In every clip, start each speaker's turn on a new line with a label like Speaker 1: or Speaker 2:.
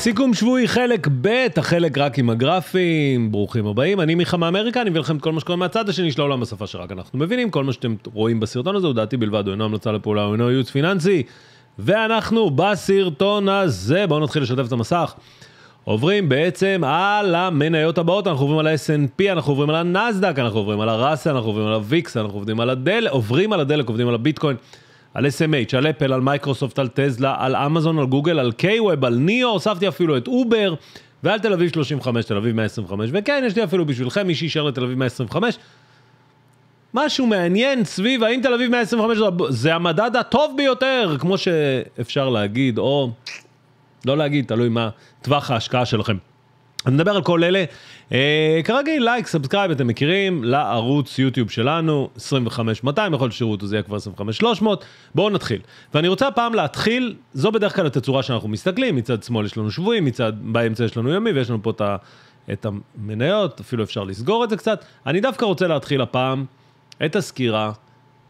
Speaker 1: סיכום שבועי חלק ב', החלק רק עם הגרפים, ברוכים הבאים, אני מיכה מאמריקה, אני מביא לכם את כל מה שקורה מהצד השני של העולם בשפה שרק אנחנו מבינים, כל מה שאתם רואים בסרטון הזה הוא דעתי בלבד, הוא אינו המלצה לפעולה, הוא אינו ייעוץ פיננסי, ואנחנו בסרטון הזה, בואו נתחיל לשתף את המסך. עוברים בעצם על המניות הבאות, אנחנו עוברים על ה-SNP, אנחנו עוברים על הנסדק, אנחנו עוברים על הראסה, אנחנו עוברים על הוויקס, אנחנו עוברים על הדלק, עוברים על הדלק, עובדים על הביטקוין. על SMH, על אפל, על מיקרוסופט, על טסלה, על אמזון, על גוגל, על K-Web, על ניאו, הוספתי אפילו את אובר, ועל תל אביב 35, תל אביב 125, וכן, יש לי אפילו בשבילכם, מי שישאר לתל אביב 125. משהו מעניין סביב האם תל אביב 125 זה המדד הטוב ביותר, כמו שאפשר להגיד, או לא להגיד, תלוי מה טווח ההשקעה שלכם. אני מדבר על כל אלה. אה, כרגיל, לייק, subscribe, אתם מכירים, לערוץ יוטיוב שלנו, 25-200, יכול להיות שירות זה יהיה כבר 25-300. בואו נתחיל. ואני רוצה הפעם להתחיל, זו בדרך כלל התצורה שאנחנו מסתכלים, מצד שמאל יש לנו שבויים, מצד באמצע יש לנו ימי, ויש לנו פה את, המניות, אפילו אפשר לסגור את זה קצת. אני דווקא רוצה להתחיל הפעם את הסקירה.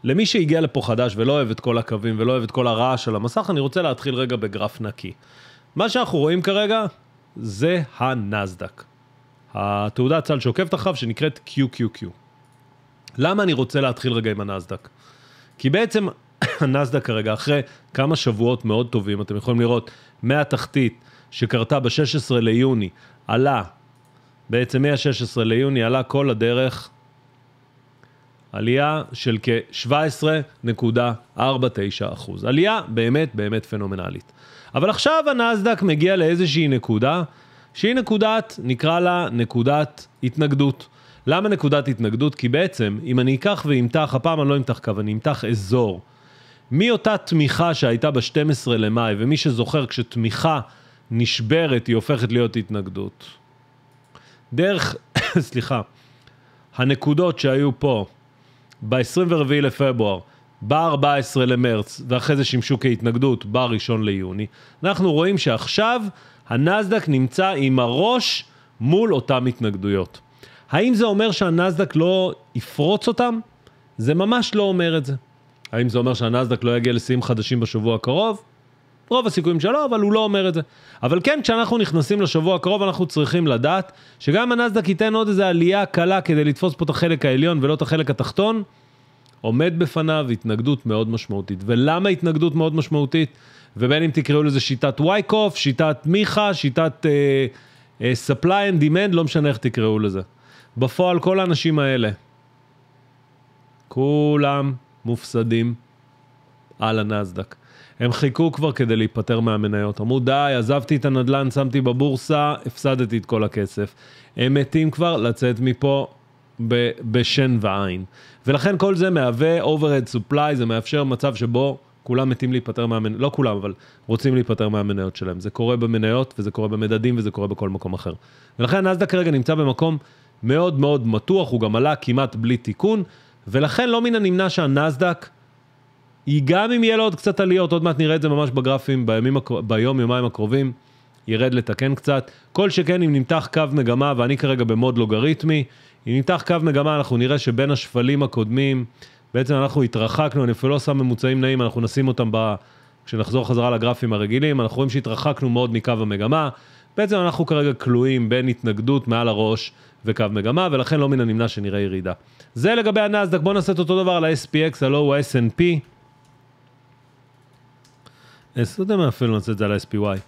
Speaker 1: למי שהגיע לפה חדש ולא אוהב את כל הקווים ולא אוהב את כל הרעש על המסך, אני רוצה להתחיל רגע בגרף נקי. מה שאנחנו רואים כרגע זה הנסדק. התעודת סל שעוקבת אחריו שנקראת QQQ. למה אני רוצה להתחיל רגע עם הנסדק? כי בעצם הנסדק כרגע, אחרי כמה שבועות מאוד טובים, אתם יכולים לראות מהתחתית שקרתה ב-16 ליוני, עלה, בעצם מה-16 ליוני עלה כל הדרך עלייה של כ-17.49 אחוז. עלייה באמת באמת פנומנלית. אבל עכשיו הנסדק מגיע לאיזושהי נקודה, שהיא נקודת, נקרא לה נקודת התנגדות. למה נקודת התנגדות? כי בעצם, אם אני אקח ואמתח, הפעם אני לא אמתח קו, אני אמתח אזור. מאותה תמיכה שהייתה ב-12 למאי, ומי שזוכר, כשתמיכה נשברת, היא הופכת להיות התנגדות. דרך, סליחה, הנקודות שהיו פה, ב-24 לפברואר, ב-14 למרץ, ואחרי זה שימשו כהתנגדות ב-1 ליוני, אנחנו רואים שעכשיו הנסדק נמצא עם הראש מול אותן התנגדויות. האם זה אומר שהנסדק לא יפרוץ אותם? זה ממש לא אומר את זה. האם זה אומר שהנסדק לא יגיע לשיאים חדשים בשבוע הקרוב? רוב הסיכויים שלא, אבל הוא לא אומר את זה. אבל כן, כשאנחנו נכנסים לשבוע הקרוב, אנחנו צריכים לדעת שגם הנסדק ייתן עוד איזו עלייה קלה כדי לתפוס פה את החלק העליון ולא את החלק התחתון, עומד בפניו התנגדות מאוד משמעותית. ולמה התנגדות מאוד משמעותית? ובין אם תקראו לזה שיטת וייקוף, שיטת מיכה, שיטת uh, uh, supply and demand, לא משנה איך תקראו לזה. בפועל כל האנשים האלה, כולם מופסדים על הנסדק. הם חיכו כבר כדי להיפטר מהמניות. אמרו, די, עזבתי את הנדל"ן, שמתי בבורסה, הפסדתי את כל הכסף. הם מתים כבר לצאת מפה בשן ועין. ולכן כל זה מהווה overhead supply, זה מאפשר מצב שבו כולם מתים להיפטר מהמניות, לא כולם, אבל רוצים להיפטר מהמניות שלהם. זה קורה במניות, וזה קורה במדדים, וזה קורה בכל מקום אחר. ולכן נסדק כרגע נמצא במקום מאוד מאוד מתוח, הוא גם עלה כמעט בלי תיקון, ולכן לא מן הנמנע שהנסדק, היא גם אם יהיה לו עוד קצת עליות, עוד מעט נראה את זה ממש בגרפים בימים, ביום, יומיים הקרובים, ירד לתקן קצת. כל שכן אם נמתח קו מגמה, ואני כרגע במוד לוגריתמי, אם נמתח קו מגמה אנחנו נראה שבין השפלים הקודמים, בעצם אנחנו התרחקנו, אני אפילו לא שם ממוצעים נעים, אנחנו נשים אותם ב... כשנחזור חזרה לגרפים הרגילים, אנחנו רואים שהתרחקנו מאוד מקו המגמה. בעצם אנחנו כרגע כלואים בין התנגדות מעל הראש וקו מגמה, ולכן לא מן הנמנע שנראה ירידה. זה לגבי הנסדק, בואו נעשה את אותו דבר על ה-SPX, הלוא הוא ה-SNP. לא יודע מה אפילו נעשה את זה על ה-SPY.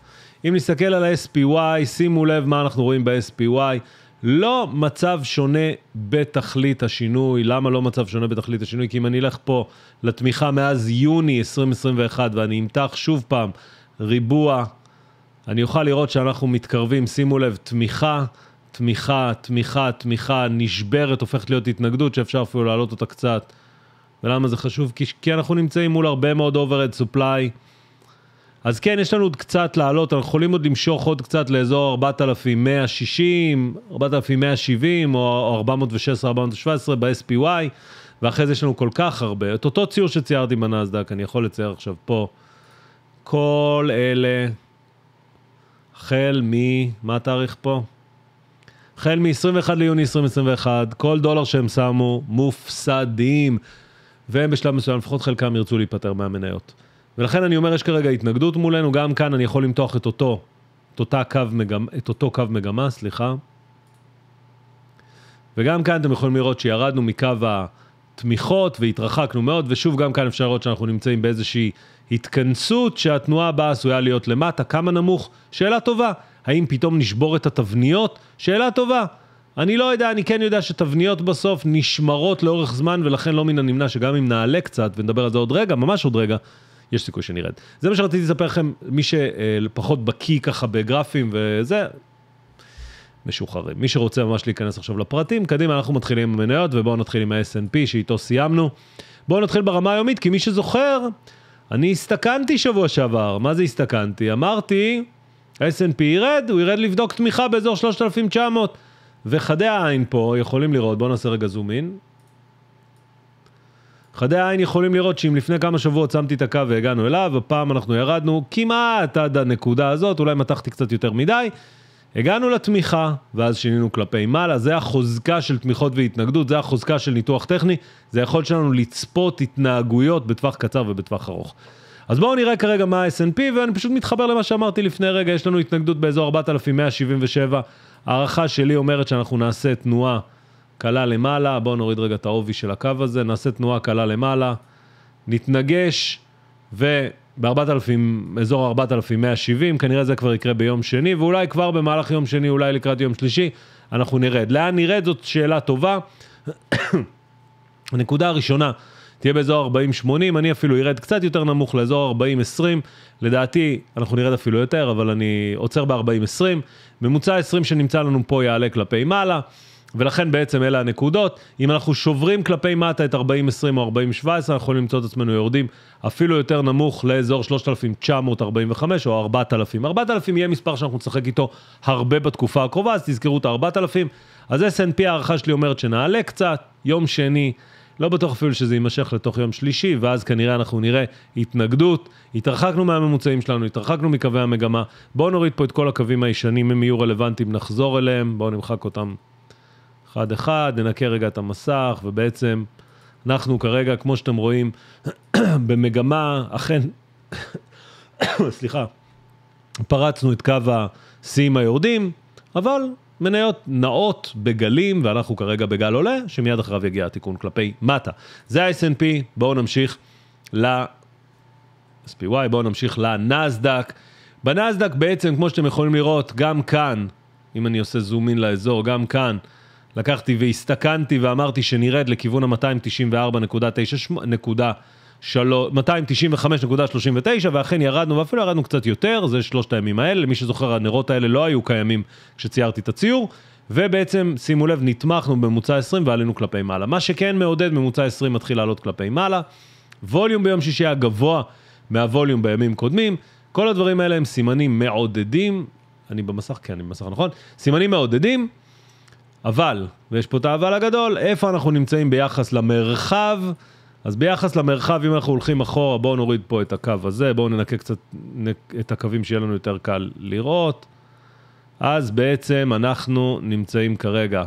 Speaker 1: אם נסתכל על ה-SPY, שימו לב מה אנחנו רואים ב-SPY. לא מצב שונה בתכלית השינוי. למה לא מצב שונה בתכלית השינוי? כי אם אני אלך פה לתמיכה מאז יוני 2021 ואני אמתח שוב פעם ריבוע, אני אוכל לראות שאנחנו מתקרבים, שימו לב, תמיכה, תמיכה, תמיכה, תמיכה, נשברת, הופכת להיות התנגדות שאפשר אפילו להעלות אותה קצת. ולמה זה חשוב? כי, כי אנחנו נמצאים מול הרבה מאוד overhead supply. אז כן, יש לנו עוד קצת לעלות, אנחנו יכולים עוד למשוך עוד קצת לאזור 4,160, 4,170 או 416, 417 ב-SPY, ואחרי זה יש לנו כל כך הרבה. את אותו ציור שציירתי בנסדק, אני יכול לצייר עכשיו פה. כל אלה, החל מ... מה התאריך פה? החל מ-21 ליוני 2021, כל דולר שהם שמו מופסדים, והם בשלב מסוים, לפחות חלקם ירצו להיפטר מהמניות. ולכן אני אומר, יש כרגע התנגדות מולנו, גם כאן אני יכול למתוח את אותו את, אותה קו מגמה, את אותו קו מגמה, סליחה. וגם כאן אתם יכולים לראות שירדנו מקו התמיכות והתרחקנו מאוד, ושוב גם כאן אפשר לראות שאנחנו נמצאים באיזושהי התכנסות שהתנועה הבאה עשויה להיות למטה, כמה נמוך? שאלה טובה. האם פתאום נשבור את התבניות? שאלה טובה. אני לא יודע, אני כן יודע שתבניות בסוף נשמרות לאורך זמן, ולכן לא מן הנמנע שגם אם נעלה קצת, ונדבר על זה עוד רגע, ממש עוד רגע, יש סיכוי שנרד. זה מה שרציתי לספר לכם, מי שפחות בקיא ככה בגרפים וזה, משוחררים. מי שרוצה ממש להיכנס עכשיו לפרטים, קדימה, אנחנו מתחילים עם המניות, ובואו נתחיל עם ה-S&P שאיתו סיימנו. בואו נתחיל ברמה היומית, כי מי שזוכר, אני הסתכנתי שבוע שעבר. מה זה הסתכנתי? אמרתי, ה-S&P ירד, הוא ירד לבדוק תמיכה באזור 3,900. וחדי העין פה יכולים לראות, בואו נעשה רגע זום אין. חדי העין יכולים לראות שאם לפני כמה שבועות שמתי את הקו והגענו אליו, הפעם אנחנו ירדנו כמעט עד הנקודה הזאת, אולי מתחתי קצת יותר מדי. הגענו לתמיכה, ואז שינינו כלפי מעלה, זה החוזקה של תמיכות והתנגדות, זה החוזקה של ניתוח טכני, זה היכולת שלנו לצפות התנהגויות בטווח קצר ובטווח ארוך. אז בואו נראה כרגע מה ה-S&P, ואני פשוט מתחבר למה שאמרתי לפני רגע, יש לנו התנגדות באזור 4177, הערכה שלי אומרת שאנחנו נעשה תנועה קלה למעלה, בואו נוריד רגע את העובי של הקו הזה, נעשה תנועה קלה למעלה, נתנגש, ו... ב-4,000, אזור 4,170, כנראה זה כבר יקרה ביום שני, ואולי כבר במהלך יום שני, אולי לקראת יום שלישי, אנחנו נרד. לאן נרד? זאת שאלה טובה. הנקודה הראשונה תהיה באזור 40-80, אני אפילו ארד קצת יותר נמוך לאזור 40-20, לדעתי אנחנו נרד אפילו יותר, אבל אני עוצר ב-40-20, ממוצע 20 שנמצא לנו פה יעלה כלפי מעלה. ולכן בעצם אלה הנקודות. אם אנחנו שוברים כלפי מטה את 40-20 או 40-17, אנחנו יכולים למצוא את עצמנו יורדים אפילו יותר נמוך לאזור 3,945 או 4,000. 4,000 יהיה מספר שאנחנו נשחק איתו הרבה בתקופה הקרובה, אז תזכרו את ה-4,000. אז S&P הערכה שלי אומרת שנעלה קצת, יום שני. לא בטוח אפילו שזה יימשך לתוך יום שלישי, ואז כנראה אנחנו נראה התנגדות. התרחקנו מהממוצעים שלנו, התרחקנו מקווי המגמה. בואו נוריד פה את כל הקווים הישנים, הם יהיו רלוונטיים, נחזור אליהם, בואו נמחק אותם אחד אחד, ננקה רגע את המסך, ובעצם אנחנו כרגע, כמו שאתם רואים, במגמה, אכן, סליחה, פרצנו את קו השיאים היורדים, אבל מניות נעות בגלים, ואנחנו כרגע בגל עולה, שמיד אחריו יגיע התיקון כלפי מטה. זה ה-S&P, בואו נמשיך ל... SPY, בואו נמשיך לנסדק. בנסדק בעצם, כמו שאתם יכולים לראות, גם כאן, אם אני עושה זום אין לאזור, גם כאן, לקחתי והסתכנתי ואמרתי שנרד לכיוון ה-294.295.39 ואכן ירדנו ואפילו ירדנו קצת יותר, זה שלושת הימים האלה, למי שזוכר הנרות האלה לא היו קיימים כשציירתי את הציור. ובעצם שימו לב נתמכנו בממוצע 20 ועלינו כלפי מעלה. מה שכן מעודד ממוצע 20 מתחיל לעלות כלפי מעלה, ווליום ביום שישי היה גבוה מהווליום בימים קודמים, כל הדברים האלה הם סימנים מעודדים, אני במסך, כן אני במסך נכון, סימנים מעודדים אבל, ויש פה את האבל הגדול, איפה אנחנו נמצאים ביחס למרחב? אז ביחס למרחב, אם אנחנו הולכים אחורה, בואו נוריד פה את הקו הזה, בואו ננקה קצת את הקווים שיהיה לנו יותר קל לראות. אז בעצם אנחנו נמצאים כרגע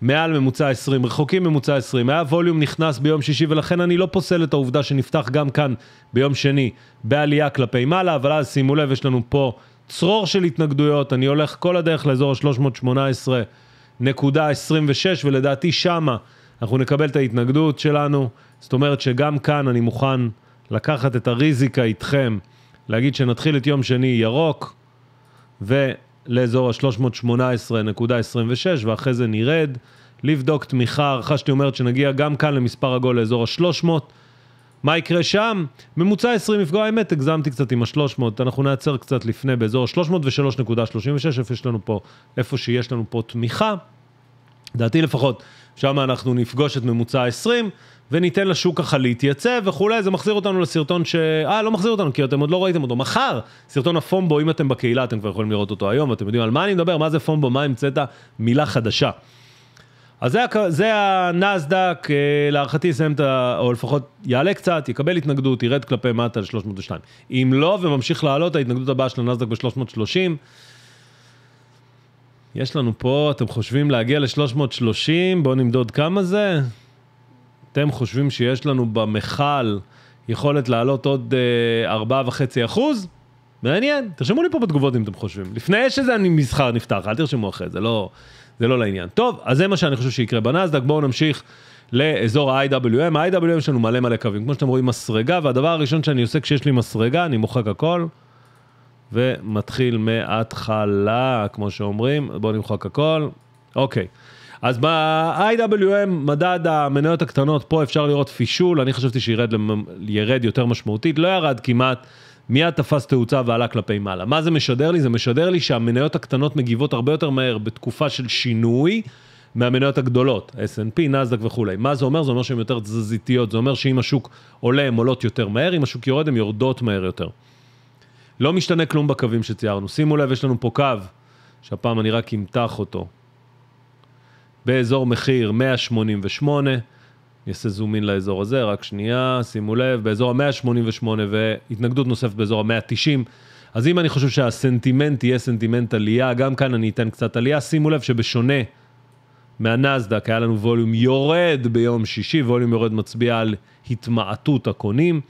Speaker 1: מעל ממוצע 20, רחוקים ממוצע 20. היה ווליום נכנס ביום שישי ולכן אני לא פוסל את העובדה שנפתח גם כאן ביום שני בעלייה כלפי מעלה, אבל אז שימו לב, יש לנו פה צרור של התנגדויות, אני הולך כל הדרך לאזור ה-318.26 ולדעתי שמה אנחנו נקבל את ההתנגדות שלנו, זאת אומרת שגם כאן אני מוכן לקחת את הריזיקה איתכם, להגיד שנתחיל את יום שני ירוק ולאזור ה-318.26 ואחרי זה נרד, לבדוק תמיכה, הערכה שלי אומרת שנגיע גם כאן למספר עגול לאזור ה-300 מה יקרה שם? ממוצע 20 מפגוע האמת, הגזמתי קצת עם ה-300, אנחנו נעצר קצת לפני באזור ה-303.36, איפה יש לנו פה, איפה שיש לנו פה תמיכה. דעתי לפחות, שם אנחנו נפגוש את ממוצע 20, וניתן לשוק ככה להתייצב וכולי, זה מחזיר אותנו לסרטון ש... אה, לא מחזיר אותנו, כי אתם עוד לא ראיתם אותו. מחר, סרטון הפומבו, אם אתם בקהילה, אתם כבר יכולים לראות אותו היום, ואתם יודעים על מה אני מדבר, מה זה פומבו, מה המצאת, מילה חדשה. אז זה, זה הנסדק, אה, להערכתי יסיים את ה... או לפחות יעלה קצת, יקבל התנגדות, ירד כלפי מטה ל-302. אם לא וממשיך לעלות, ההתנגדות הבאה של הנסדק ב-330. יש לנו פה, אתם חושבים להגיע ל-330, בואו נמדוד כמה זה. אתם חושבים שיש לנו במכל יכולת לעלות עוד 4.5 אה, אחוז? מעניין, תרשמו לי פה בתגובות אם אתם חושבים. לפני שזה אני מסחר נפתח, אל תרשמו אחרי זה, לא, זה לא לעניין. טוב, אז זה מה שאני חושב שיקרה בנסדק, בואו נמשיך לאזור ה-IWM. ה-IWM יש לנו מלא מלא קווים, כמו שאתם רואים מסרגה, והדבר הראשון שאני עושה כשיש לי מסרגה, אני מוחק הכל, ומתחיל מההתחלה, כמו שאומרים, בואו נמחק הכל, אוקיי. אז ב-IWM, מדד המניות הקטנות, פה אפשר לראות פישול, אני חשבתי שירד יותר משמעותית, לא ירד כמעט, מיד תפס תאוצה ועלה כלפי מעלה. מה זה משדר לי? זה משדר לי שהמניות הקטנות מגיבות הרבה יותר מהר בתקופה של שינוי מהמניות הגדולות, S&P, נסדק וכולי. מה זה אומר? זה אומר שהן יותר תזזיתיות, זה אומר שאם השוק עולה הן עולות יותר מהר, אם השוק יורד הן יורדות מהר יותר. לא משתנה כלום בקווים שציירנו. שימו לב, יש לנו פה קו, שהפעם אני רק אמתח אותו. באזור מחיר 188, אני אעשה זום אין לאזור הזה, רק שנייה, שימו לב, באזור ה-188 והתנגדות נוספת באזור ה-190. אז אם אני חושב שהסנטימנט יהיה סנטימנט עלייה, גם כאן אני אתן קצת עלייה, שימו לב שבשונה מהנסדק היה לנו ווליום יורד ביום שישי, ווליום יורד מצביע על התמעטות הקונים.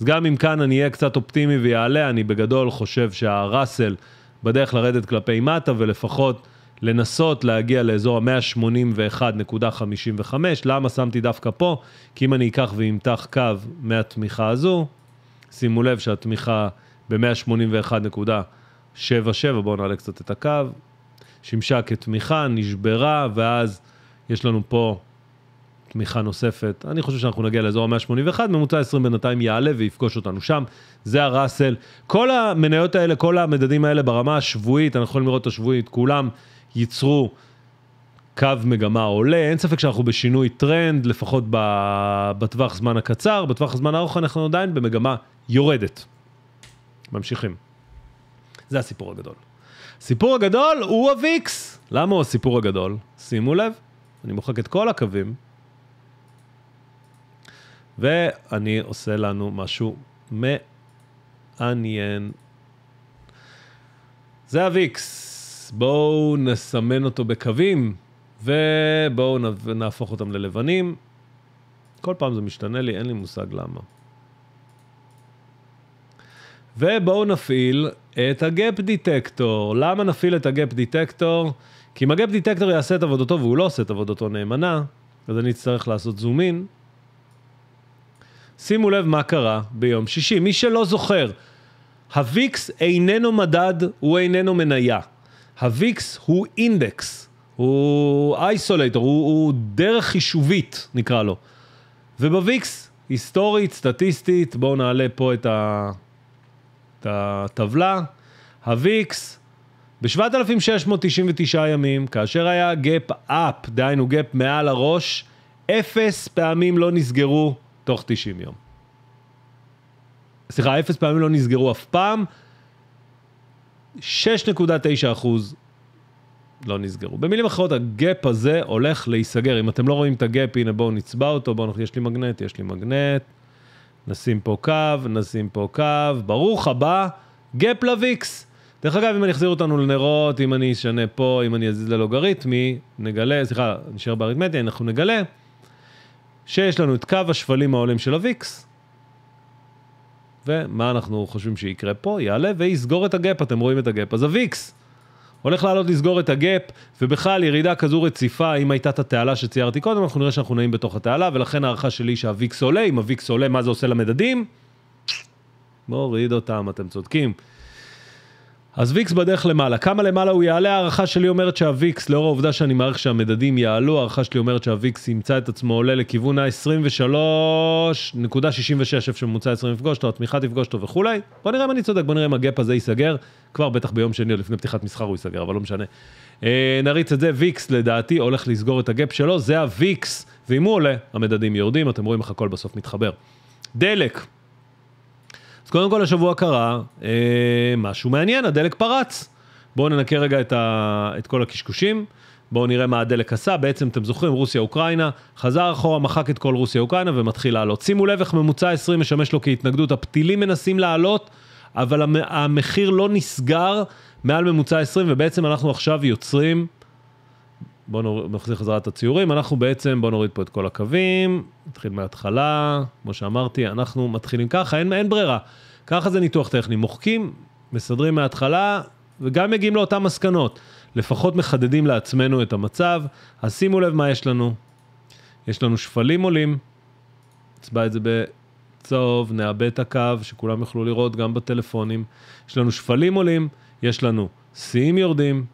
Speaker 1: אז גם אם כאן אני אהיה קצת אופטימי ויעלה, אני בגדול חושב שהראסל בדרך לרדת כלפי מטה ולפחות לנסות להגיע לאזור ה-181.55. למה שמתי דווקא פה? כי אם אני אקח ואמתח קו מהתמיכה הזו, שימו לב שהתמיכה ב-181.77, בואו נעלה קצת את הקו, שימשה כתמיכה, נשברה, ואז יש לנו פה תמיכה נוספת. אני חושב שאנחנו נגיע לאזור ה-181, ממוצע 20 בינתיים יעלה ויפגוש אותנו שם. זה הראסל. כל המניות האלה, כל המדדים האלה ברמה השבועית, אנחנו יכולים לראות את השבועית, כולם ייצרו קו מגמה עולה, אין ספק שאנחנו בשינוי טרנד, לפחות בטווח זמן הקצר, בטווח הזמן הארוך אנחנו עדיין במגמה יורדת. ממשיכים. זה הסיפור הגדול. הסיפור הגדול הוא הוויקס. למה הוא הסיפור הגדול? שימו לב, אני מוחק את כל הקווים, ואני עושה לנו משהו מעניין. זה הוויקס. בואו נסמן אותו בקווים, ובואו נהפוך אותם ללבנים. כל פעם זה משתנה לי, אין לי מושג למה. ובואו נפעיל את ה gap detector. למה נפעיל את ה gap detector? כי אם ה gap detector יעשה את עבודתו והוא לא עושה את עבודתו נאמנה, אז אני אצטרך לעשות zoom in. שימו לב מה קרה ביום שישי. מי שלא זוכר, הוויקס איננו מדד, הוא איננו מניה. הוויקס הוא אינדקס, הוא oscillator, הוא, הוא דרך חישובית נקרא לו. ובוויקס, היסטורית, סטטיסטית, בואו נעלה פה את, ה, את הטבלה, הוויקס ב-7,699 ימים, כאשר היה gap up, דהיינו gap מעל הראש, אפס פעמים לא נסגרו תוך 90 יום. סליחה, אפס פעמים לא נסגרו אף פעם, 6.9 אחוז לא נסגרו. במילים אחרות, ה gap הזה הולך להיסגר. אם אתם לא רואים את ה gap, הנה בואו נצבע אותו, בואו, יש לי מגנט, יש לי מגנט. נשים פה קו, נשים פה קו, ברוך הבא, gap לוויקס. דרך אגב, אם אני אחזיר אותנו לנרות, אם אני אשנה פה, אם אני אזיז ללוגריתמי, נגלה, סליחה, נשאר באריתמטי, אנחנו נגלה שיש לנו את קו השפלים העולים של הוויקס, ומה אנחנו חושבים שיקרה פה? יעלה ויסגור את ה gap, אתם רואים את ה gap. אז הוויקס הולך לעלות לסגור את ה gap, ובכלל ירידה כזו רציפה, אם הייתה את התעלה שציירתי קודם, אנחנו נראה שאנחנו נעים בתוך התעלה, ולכן הערכה שלי שהוויקס עולה, אם הוויקס עולה, מה זה עושה למדדים? מוריד אותם, אתם צודקים. אז ויקס בדרך למעלה, כמה למעלה הוא יעלה? הערכה שלי אומרת שהוויקס, לאור העובדה שאני מעריך שהמדדים יעלו, הערכה שלי אומרת שהוויקס ימצא את עצמו עולה לכיוון ה-23.66, איפה שממוצע 20 יפגוש אותו, התמיכה תפגוש אותו וכולי. בוא נראה אם אני צודק, בוא נראה אם ה gap הזה ייסגר, כבר בטח ביום שני או לפני פתיחת מסחר הוא ייסגר, אבל לא משנה. אה, נריץ את זה, ויקס לדעתי הולך לסגור את ה gap שלו, זה הוויקס, ואם הוא עולה, המדדים יורדים, אתם רואים איך הכל בסוף מתחבר. דלק, אז קודם כל השבוע קרה אה, משהו מעניין, הדלק פרץ. בואו ננקה רגע את, ה, את כל הקשקושים, בואו נראה מה הדלק עשה, בעצם אתם זוכרים, רוסיה-אוקראינה, חזר אחורה, מחק את כל רוסיה-אוקראינה ומתחיל לעלות. שימו לב איך ממוצע 20 משמש לו כהתנגדות, הפתילים מנסים לעלות, אבל המחיר לא נסגר מעל ממוצע 20, ובעצם אנחנו עכשיו יוצרים, בואו נחזיר חזרה את הציורים, אנחנו בעצם, בואו נוריד פה את כל הקווים, נתחיל מההתחלה, כמו שאמרתי, אנחנו מתחילים ככה, אין, אין ברירה. ככה זה ניתוח טכני, מוחקים מסדרים מההתחלה, וגם מגיעים לאותן מסקנות. לפחות מחדדים לעצמנו את המצב, אז שימו לב מה יש לנו. יש לנו שפלים עולים, נצבע את זה בצהוב, נאבד את הקו, שכולם יוכלו לראות גם בטלפונים. יש לנו שפלים עולים, יש לנו שיאים יורדים,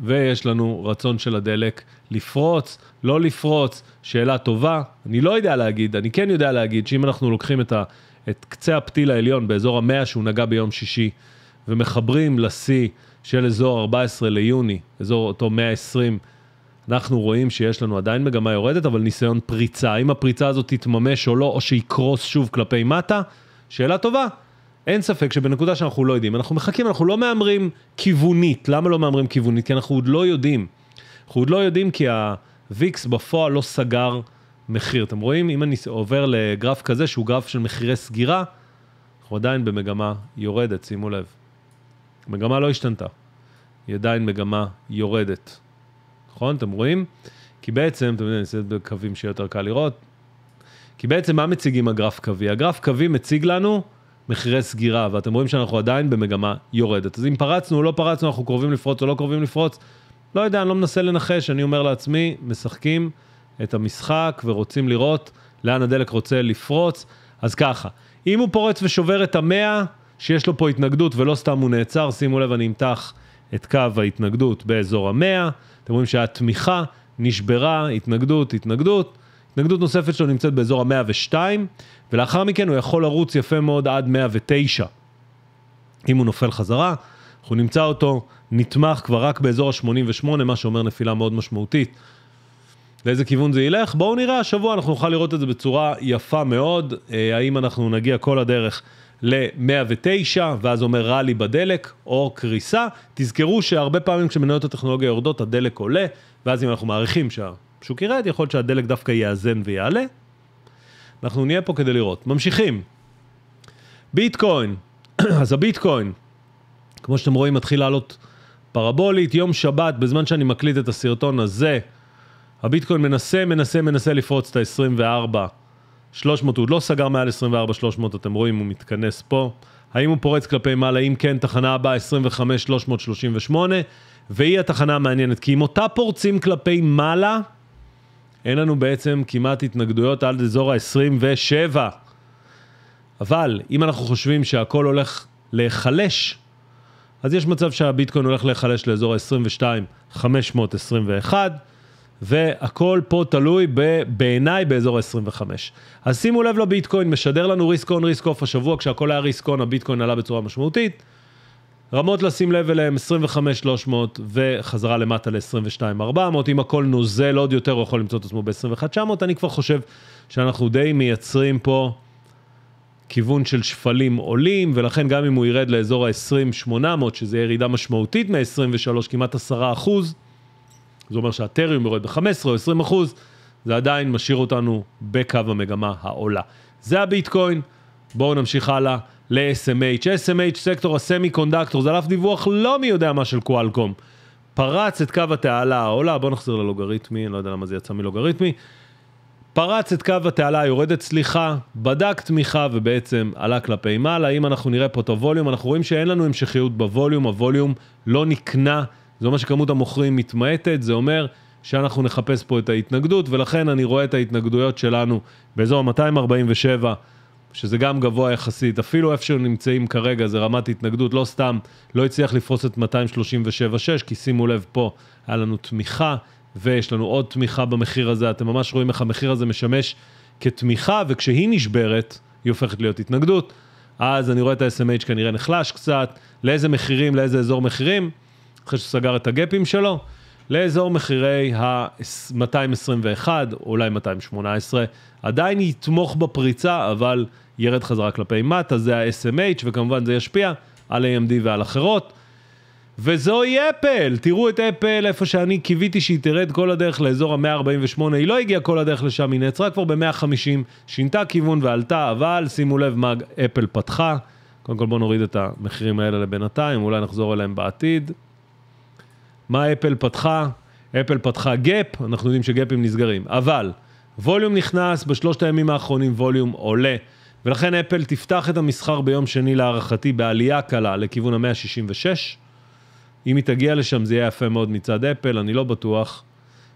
Speaker 1: ויש לנו רצון של הדלק לפרוץ, לא לפרוץ, שאלה טובה. אני לא יודע להגיד, אני כן יודע להגיד שאם אנחנו לוקחים את, ה, את קצה הפתיל העליון באזור המאה שהוא נגע ביום שישי, ומחברים לשיא של אזור 14 ליוני, אזור אותו 120, אנחנו רואים שיש לנו עדיין מגמה יורדת, אבל ניסיון פריצה. האם הפריצה הזאת תתממש או לא, או שיקרוס שוב כלפי מטה? שאלה טובה. אין ספק שבנקודה שאנחנו לא יודעים, אנחנו מחכים, אנחנו לא מהמרים כיוונית. למה לא מהמרים כיוונית? כי אנחנו עוד לא יודעים. אנחנו עוד לא יודעים כי הוויקס בפועל לא סגר מחיר. אתם רואים, אם אני עובר לגרף כזה, שהוא גרף של מחירי סגירה, אנחנו עדיין במגמה יורדת, שימו לב. המגמה לא השתנתה, היא עדיין מגמה יורדת. נכון? אתם רואים? כי בעצם, אתם יודעים, אני אעשה את זה בקווים שיהיה יותר קל לראות. כי בעצם מה מציגים הגרף קווי? הגרף קווי מציג לנו מחירי סגירה, ואתם רואים שאנחנו עדיין במגמה יורדת. אז אם פרצנו או לא פרצנו, אנחנו קרובים לפרוץ או לא קרובים לפרוץ, לא יודע, אני לא מנסה לנחש, אני אומר לעצמי, משחקים את המשחק ורוצים לראות לאן הדלק רוצה לפרוץ. אז ככה, אם הוא פורץ ושובר את המאה, שיש לו פה התנגדות ולא סתם הוא נעצר, שימו לב, אני אמתח את קו ההתנגדות באזור המאה, אתם רואים שהתמיכה נשברה, התנגדות, התנגדות, התנגדות נוספת שלו נמצאת באזור המאה ושתיים, ולאחר מכן הוא יכול לרוץ יפה מאוד עד 109. אם הוא נופל חזרה, אנחנו נמצא אותו נתמך כבר רק באזור ה-88, מה שאומר נפילה מאוד משמעותית. לאיזה כיוון זה ילך? בואו נראה השבוע, אנחנו נוכל לראות את זה בצורה יפה מאוד, אה, האם אנחנו נגיע כל הדרך ל-109, ואז אומר רלי בדלק, או קריסה. תזכרו שהרבה פעמים כשמניות הטכנולוגיה יורדות, הדלק עולה, ואז אם אנחנו מעריכים שהשוק ירד, יכול להיות שהדלק דווקא יאזן ויעלה. אנחנו נהיה פה כדי לראות. ממשיכים. ביטקוין, אז הביטקוין, כמו שאתם רואים, מתחיל לעלות פרבולית, יום שבת, בזמן שאני מקליט את הסרטון הזה, הביטקוין מנסה, מנסה, מנסה לפרוץ את ה-24 300, הוא לא סגר מעל 24 300, אתם רואים, הוא מתכנס פה. האם הוא פורץ כלפי מעלה? אם כן, תחנה הבאה 25 338, והיא התחנה המעניינת, כי אם אותה פורצים כלפי מעלה, אין לנו בעצם כמעט התנגדויות עד אזור ה-27. אבל אם אנחנו חושבים שהכל הולך להיחלש, אז יש מצב שהביטקוין הולך להיחלש לאזור ה-22, 521, והכל פה תלוי בעיניי באזור ה-25. אז שימו לב לביטקוין, משדר לנו ריסק און ריסק אוף השבוע, כשהכל היה ריסק און, הביטקוין עלה בצורה משמעותית. רמות לשים לב אליהם 25-300 וחזרה למטה ל-22-400, אם הכל נוזל עוד יותר הוא יכול למצוא את עצמו ב-21-900, אני כבר חושב שאנחנו די מייצרים פה כיוון של שפלים עולים, ולכן גם אם הוא ירד לאזור ה-20-800, שזה ירידה משמעותית מ-23, כמעט 10 אחוז, זה אומר שהטריום יורד ב-15 או 20 אחוז, זה עדיין משאיר אותנו בקו המגמה העולה. זה הביטקוין, בואו נמשיך הלאה ל-SMH. SMH, סקטור הסמי קונדקטור, זה על אף דיווח לא מי יודע מה של קואלקום. פרץ את קו התעלה העולה, בואו נחזיר ללוגריתמי, אני לא יודע למה זה יצא מלוגריתמי. פרץ את קו התעלה, יורדת סליחה, בדק תמיכה ובעצם עלה כלפי מעלה. אם אנחנו נראה פה את הווליום, אנחנו רואים שאין לנו המשכיות בווליום, הווליום לא נקנה זה אומר שכמות המוכרים מתמעטת, זה אומר שאנחנו נחפש פה את ההתנגדות, ולכן אני רואה את ההתנגדויות שלנו באזור 247, שזה גם גבוה יחסית, אפילו איפה שנמצאים כרגע זה רמת התנגדות, לא סתם, לא הצליח לפרוס את 237.6, כי שימו לב פה, היה לנו תמיכה, ויש לנו עוד תמיכה במחיר הזה, אתם ממש רואים איך המחיר הזה משמש כתמיכה, וכשהיא נשברת, היא הופכת להיות התנגדות. אז אני רואה את ה-SMH כנראה נחלש קצת, לאיזה מחירים, לאיזה אזור מחירים. אחרי שסגר את הגפים שלו, לאזור מחירי ה-221, אולי 218, עדיין יתמוך בפריצה, אבל ירד חזרה כלפי מטה, זה ה-SMH, וכמובן זה ישפיע על AMD ועל אחרות. וזוהי אפל, תראו את אפל איפה שאני קיוויתי שהיא תרד כל הדרך לאזור ה-148, היא לא הגיעה כל הדרך לשם, היא נעצרה כבר ב-150, שינתה כיוון ועלתה, אבל שימו לב מה אפל פתחה. קודם כל בואו נוריד את המחירים האלה לבינתיים, אולי נחזור אליהם בעתיד. מה אפל פתחה? אפל פתחה gap, אנחנו יודעים שגאפים נסגרים, אבל volume נכנס בשלושת הימים האחרונים, volume עולה, ולכן אפל תפתח את המסחר ביום שני להערכתי בעלייה קלה לכיוון ה-166. אם היא תגיע לשם זה יהיה יפה מאוד מצד אפל, אני לא בטוח.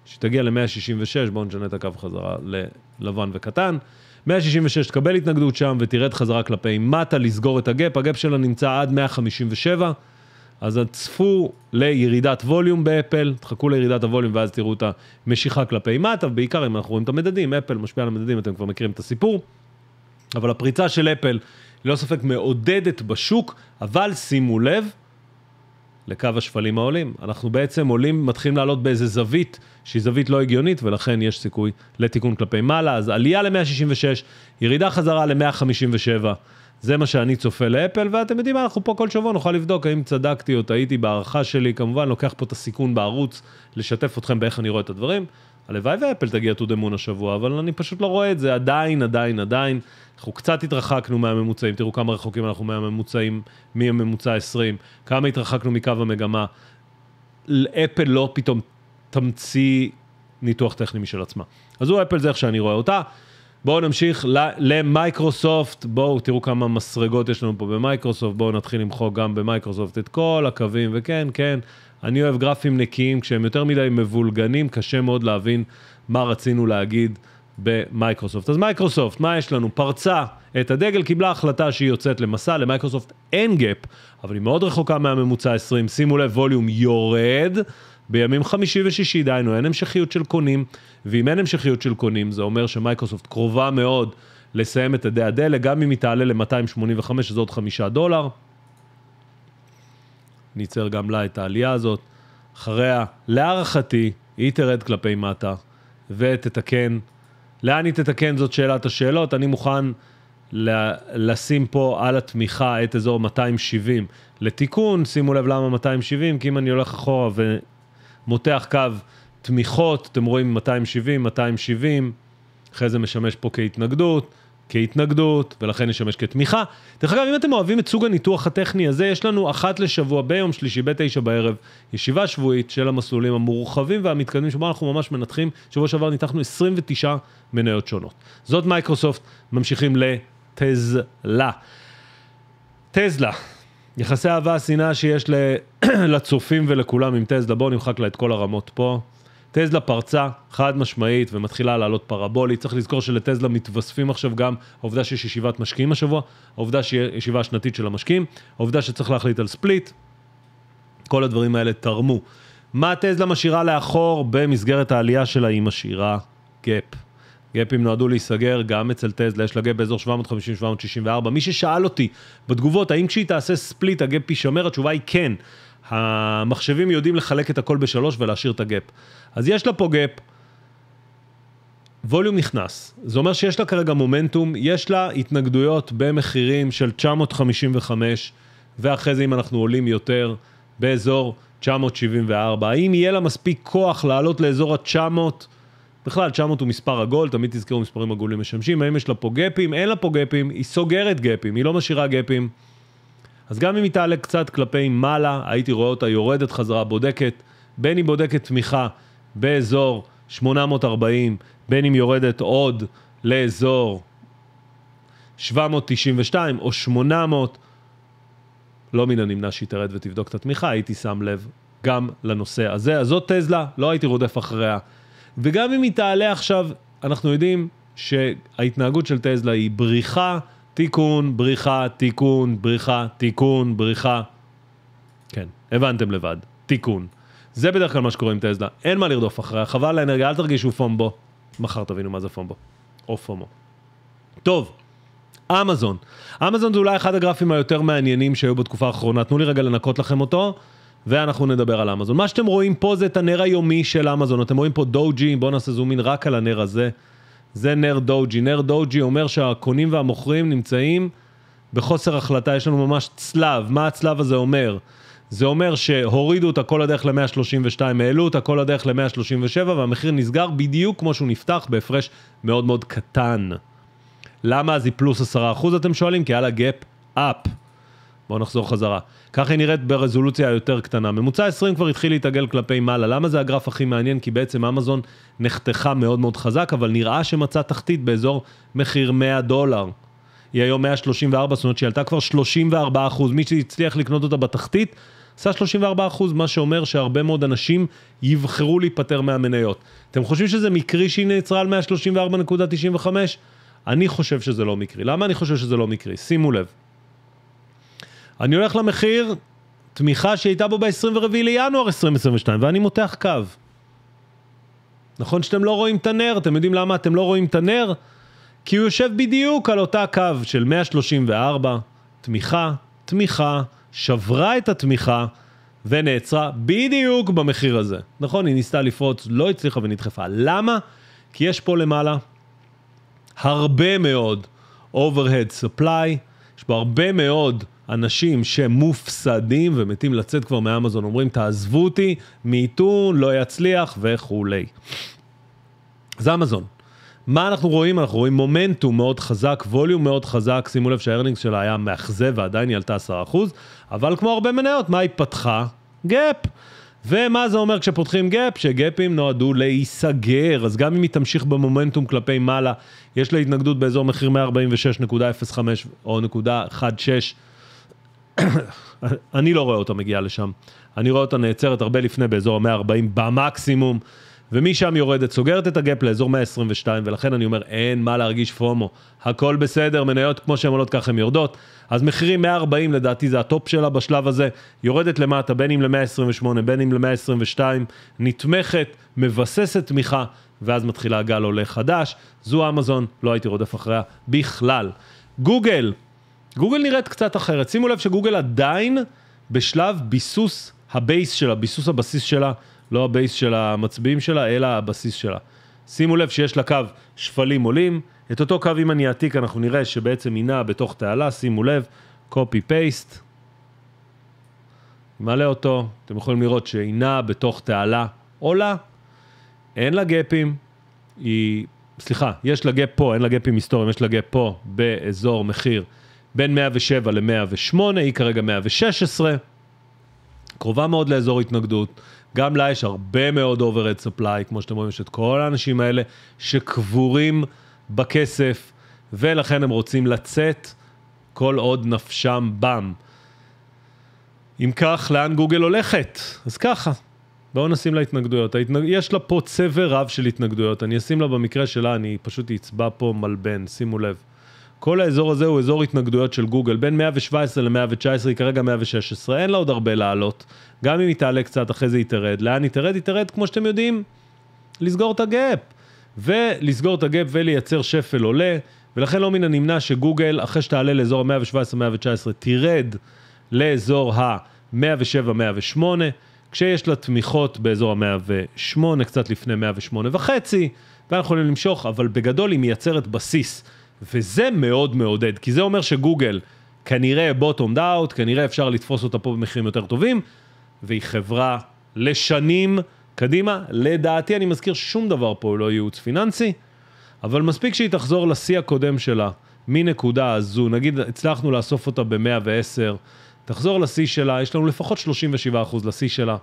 Speaker 1: שתגיע ל-166, בואו נשנה את הקו חזרה ללבן וקטן. 166 תקבל התנגדות שם ותרד חזרה כלפי מטה לסגור את ה gap, ה gap שלה נמצא עד 157, אז צפו לירידת ווליום באפל, תחכו לירידת הווליום ואז תראו את המשיכה כלפי מטה, ובעיקר אם אנחנו רואים את המדדים, אפל משפיע על המדדים, אתם כבר מכירים את הסיפור, אבל הפריצה של אפל, ללא ספק מעודדת בשוק, אבל שימו לב, לקו השפלים העולים. אנחנו בעצם עולים, מתחילים לעלות באיזה זווית שהיא זווית לא הגיונית, ולכן יש סיכוי לתיקון כלפי מעלה. אז עלייה ל-166, ירידה חזרה ל-157, זה מה שאני צופה לאפל, ואתם יודעים מה, אנחנו פה כל שבוע נוכל לבדוק האם צדקתי או טעיתי בהערכה שלי, כמובן לוקח פה את הסיכון בערוץ, לשתף אתכם באיך אני רואה את הדברים. הלוואי ואפל תגיע to the moon השבוע, אבל אני פשוט לא רואה את זה עדיין, עדיין, עדיין. אנחנו קצת התרחקנו מהממוצעים, תראו כמה רחוקים אנחנו מהממוצעים, מהממוצע 20, כמה התרחקנו מקו המגמה. אפל לא פתאום תמציא ניתוח טכני משל עצמה. אז הוא אפל זה איך שאני רואה אותה. בואו נמשיך למייקרוסופט, בואו תראו כמה מסרגות יש לנו פה במייקרוסופט, בואו נתחיל למחוק גם במייקרוסופט את כל הקווים, וכן, כן, אני אוהב גרפים נקיים, כשהם יותר מדי מבולגנים, קשה מאוד להבין מה רצינו להגיד במייקרוסופט. אז מייקרוסופט, מה יש לנו? פרצה את הדגל, קיבלה החלטה שהיא יוצאת למסע, למייקרוסופט אין gap, אבל היא מאוד רחוקה מהממוצע 20, שימו לב, volume יורד. בימים חמישי ושישי, דהיינו, אין המשכיות של קונים, ואם אין המשכיות של קונים, זה אומר שמייקרוסופט קרובה מאוד לסיים את עדי הדלק, גם אם היא תעלה ל-285, שזה עוד חמישה דולר. ניצר גם לה את העלייה הזאת. אחריה, להערכתי, היא תרד כלפי מטה ותתקן. לאן היא תתקן זאת שאלת השאלות, אני מוכן לשים פה על התמיכה את אזור 270 לתיקון, שימו לב למה 270, כי אם אני הולך אחורה ומותח קו תמיכות, אתם רואים 270, 270, אחרי זה משמש פה כהתנגדות, כהתנגדות, ולכן ישמש כתמיכה. דרך אגב, אם אתם אוהבים את סוג הניתוח הטכני הזה, יש לנו אחת לשבוע ביום שלישי בתשע בערב, ישיבה שבועית של המסלולים המורחבים והמתקדמים, שבו אנחנו ממש מנתחים, שבוע שעבר ניתחנו 29 מניות שונות. זאת מייקרוסופט, ממשיכים לטזלה. טזלה, יחסי אהבה שנאה שיש לצופים ולכולם עם טזלה, בואו נמחק לה את כל הרמות פה. טזלה פרצה חד משמעית ומתחילה לעלות פרבולית, צריך לזכור שלטזלה מתווספים עכשיו גם העובדה שיש ישיבת משקיעים השבוע, העובדה שיש ישיבה שנתית של המשקיעים, העובדה שצריך להחליט על split, כל הדברים האלה תרמו. מה טזלה משאירה לאחור במסגרת העלייה שלה? היא משאירה gap. גאפים נועדו להיסגר, גם אצל טזלה יש לה gap באזור 750-764. מי ששאל אותי בתגובות, האם כשהיא תעשה split ה gap יישמר, התשובה היא כן. המחשבים יודעים לחלק את הכל בשלוש ולהשאיר את ה gap. אז יש לה פה gap, volume נכנס, זה אומר שיש לה כרגע מומנטום, יש לה התנגדויות במחירים של 955, ואחרי זה אם אנחנו עולים יותר, באזור 974. האם יהיה לה מספיק כוח לעלות לאזור ה-900? בכלל, 900 הוא מספר עגול, תמיד תזכרו מספרים עגולים משמשים, האם יש לה פה גאפים? אין לה פה גאפים, היא סוגרת גאפים, היא לא משאירה גאפים. אז גם אם היא תעלה קצת כלפי מעלה, הייתי רואה אותה יורדת חזרה, בודקת, בין אם בודקת תמיכה באזור 840, בין אם יורדת עוד לאזור 792 או 800, לא מן הנמנע שהיא תרד ותבדוק את התמיכה, הייתי שם לב גם לנושא הזה. אז זאת טזלה, לא הייתי רודף אחריה. וגם אם היא תעלה עכשיו, אנחנו יודעים שההתנהגות של טזלה היא בריחה, תיקון, בריחה, תיקון, בריחה, תיקון, בריחה. כן, הבנתם לבד, תיקון. זה בדרך כלל מה שקורה עם טסלה, אין מה לרדוף אחריה, חבל לאנרגיה, אל תרגישו פומבו. מחר תבינו מה זה פומבו. או פומו. טוב, אמזון. אמזון זה אולי אחד הגרפים היותר מעניינים שהיו בתקופה האחרונה, תנו לי רגע לנקות לכם אותו, ואנחנו נדבר על אמזון. מה שאתם רואים פה זה את הנר היומי של אמזון, אתם רואים פה דוג'י, בואו נעשה זומין רק על הנר הזה. זה נר דוג'י. נר דוג'י אומר שהקונים והמוכרים נמצאים בחוסר החלטה, יש לנו ממש צלב. מה הצלב הזה אומר? זה אומר שהורידו אותה כל הדרך ל-132, העלו אותה כל הדרך ל-137 והמחיר נסגר בדיוק כמו שהוא נפתח בהפרש מאוד מאוד קטן. למה אז היא פלוס 10% אתם שואלים? כי היה לה gap up. בואו נחזור חזרה. ככה היא נראית ברזולוציה יותר קטנה. ממוצע 20 כבר התחיל להתעגל כלפי מעלה. למה זה הגרף הכי מעניין? כי בעצם אמזון נחתכה מאוד מאוד חזק, אבל נראה שמצא תחתית באזור מחיר 100 דולר. היא היום 134, זאת אומרת שהיא עלתה כבר 34 אחוז, מי שהצליח לקנות אותה בתחתית, עשה 34 אחוז, מה שאומר שהרבה מאוד אנשים יבחרו להיפטר מהמניות. אתם חושבים שזה מקרי שהיא נעצרה על 134.95? אני חושב שזה לא מקרי. למה אני חושב שזה לא מקרי? שימו לב. אני הולך למחיר תמיכה שהייתה בו ב-24 לינואר 2022, ואני מותח קו. נכון שאתם לא רואים את הנר, אתם יודעים למה אתם לא רואים את הנר? כי הוא יושב בדיוק על אותה קו של 134, תמיכה, תמיכה, שברה את התמיכה ונעצרה בדיוק במחיר הזה. נכון, היא ניסתה לפרוץ, לא הצליחה ונדחפה. למה? כי יש פה למעלה הרבה מאוד overhead supply, יש פה הרבה מאוד אנשים שמופסדים ומתים לצאת כבר מאמזון, אומרים תעזבו אותי, מיתון, לא יצליח וכולי. זה אמזון. מה אנחנו רואים? אנחנו רואים מומנטום מאוד חזק, volume מאוד חזק, שימו לב שה earnings שלה היה מאכזב ועדיין היא עלתה 10%, אבל כמו הרבה מניות, מה היא פתחה? gap. ומה זה אומר כשפותחים gap? שגאפים נועדו להיסגר, אז גם אם היא תמשיך במומנטום כלפי מעלה, יש לה התנגדות באזור מחיר 146.05 או נקודה 16, אני לא רואה אותה מגיעה לשם. אני רואה אותה נעצרת הרבה לפני באזור ה-140 במקסימום. ומשם יורדת, סוגרת את ה gap לאזור 122, ולכן אני אומר, אין מה להרגיש FOMO. הכל בסדר, מניות כמו שהן עולות ככה הן יורדות. אז מחירים 140 לדעתי זה ה top שלה בשלב הזה, יורדת למטה, בין אם ל-128, בין אם ל-122, נתמכת, מבססת תמיכה, ואז מתחילה גל עולה חדש. זו אמזון, לא הייתי רודף אחריה בכלל. גוגל, גוגל נראית קצת אחרת. שימו לב שגוגל עדיין בשלב ביסוס ה base שלה, ביסוס הבסיס שלה. לא ה base של המצביעים שלה, אלא הבסיס שלה. שימו לב שיש לה קו שפלים עולים, את אותו קו אם אני אעתיק אנחנו נראה שבעצם היא נעה בתוך תעלה, שימו לב, copy paste, מעלה אותו, אתם יכולים לראות שהיא נעה בתוך תעלה עולה, אין לה גאפים, היא, סליחה, יש לה גפ פה, אין לה גפים היסטוריים, יש לה גפ פה באזור מחיר בין 107 ל-108, היא כרגע 116, קרובה מאוד לאזור התנגדות. גם לה יש הרבה מאוד overhead supply, כמו שאתם רואים, יש את כל האנשים האלה שקבורים בכסף, ולכן הם רוצים לצאת כל עוד נפשם בם. אם כך, לאן גוגל הולכת? אז ככה, בואו נשים לה התנגדויות. ההתנג... יש לה פה צבר רב של התנגדויות, אני אשים לה במקרה שלה, אני פשוט אצבע פה מלבן, שימו לב. כל האזור הזה הוא אזור התנגדויות של גוגל, בין 117 ל-119, היא כרגע 116, אין לה עוד הרבה לעלות. גם אם היא תעלה קצת, אחרי זה היא תרד. לאן היא תרד? היא תרד, כמו שאתם יודעים, לסגור את הגאפ. ולסגור את הגאפ ולייצר שפל עולה, ולכן לא מן הנמנע שגוגל, אחרי שתעלה לאזור ה-117-119, תירד לאזור ה-107-108, כשיש לה תמיכות באזור ה-108, קצת לפני 108 וחצי, ואנחנו יכולים למשוך, אבל בגדול היא מייצרת בסיס. וזה מאוד מעודד, כי זה אומר שגוגל כנראה bottomed out, כנראה אפשר לתפוס אותה פה במחירים יותר טובים, והיא חברה לשנים קדימה. לדעתי, אני מזכיר ששום דבר פה לא ייעוץ פיננסי, אבל מספיק שהיא תחזור לשיא הקודם שלה, מנקודה הזו, נגיד הצלחנו לאסוף אותה ב-110, תחזור לשיא שלה, יש לנו לפחות 37% לשיא שלה